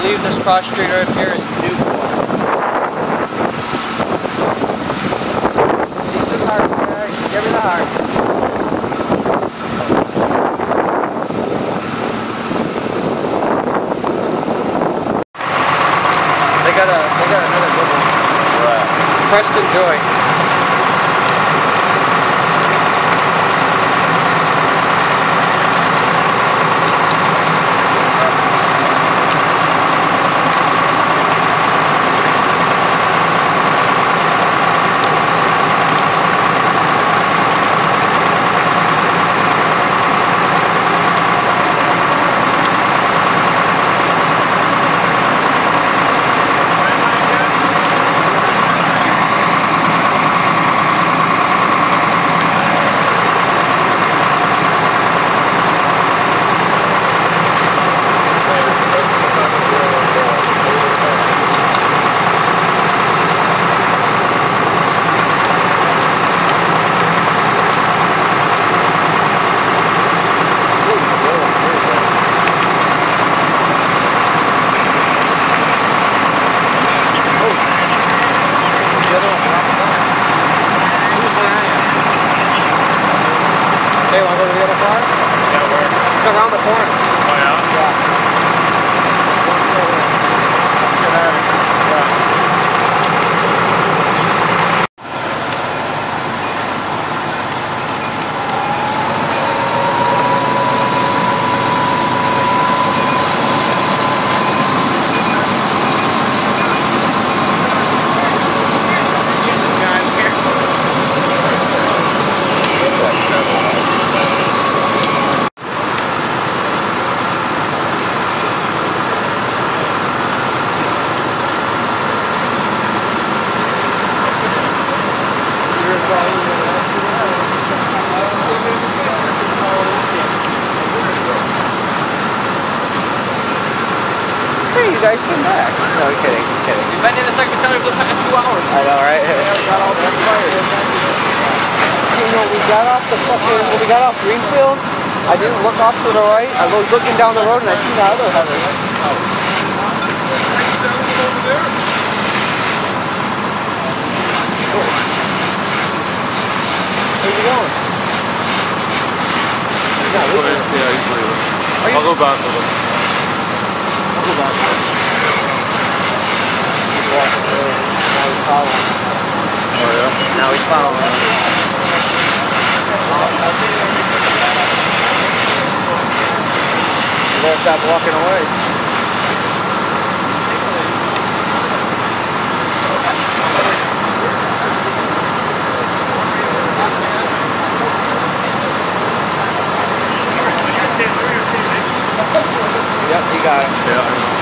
believe this cross street right here is Newport. Need some heart, guys. Give me the heart. They got uh, a, they got another good one. Preston Joy. The other one around the corner. Who's behind you? Hey, wanna go to the other car? Yeah, where? It's around the corner. Oh, yeah? Yeah. Get out of here. Yeah. Guys, here. Hey, you guys came back. No, I'm kidding, I'm kidding. We've been in the secretary for the past two hours. I know, right? got all the fires. You know, we got off the fucking, when we got off Greenfield, I didn't look off to the right. I was looking down the road and I see the other header. Where you going? He's not Go listening. ahead. Yeah, he's leaving. I'll go back with him. I'll go back. He's walking through. Now he's following. Oh, yeah? Now he's following. Better stop walking away. Yep, you got him. Yeah,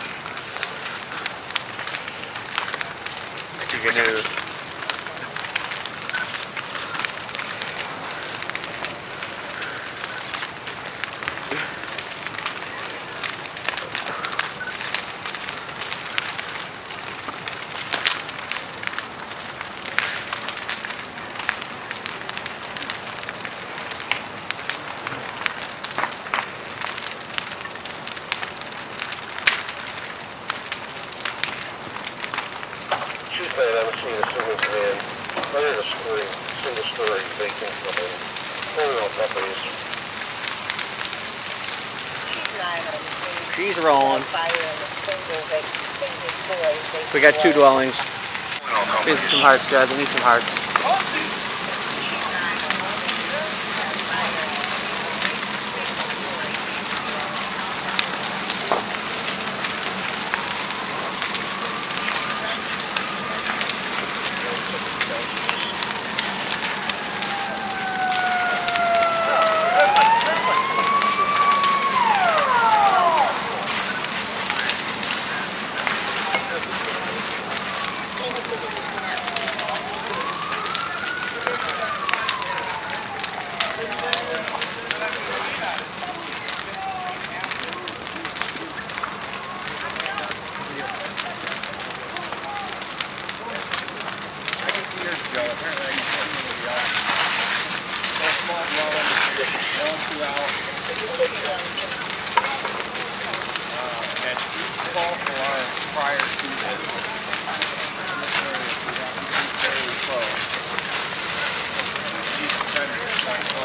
A story, story on properties. Trees rolling. We got two dwellings. Need some hearts, guys. Need some hearts. faults are prior to this. In this very slow.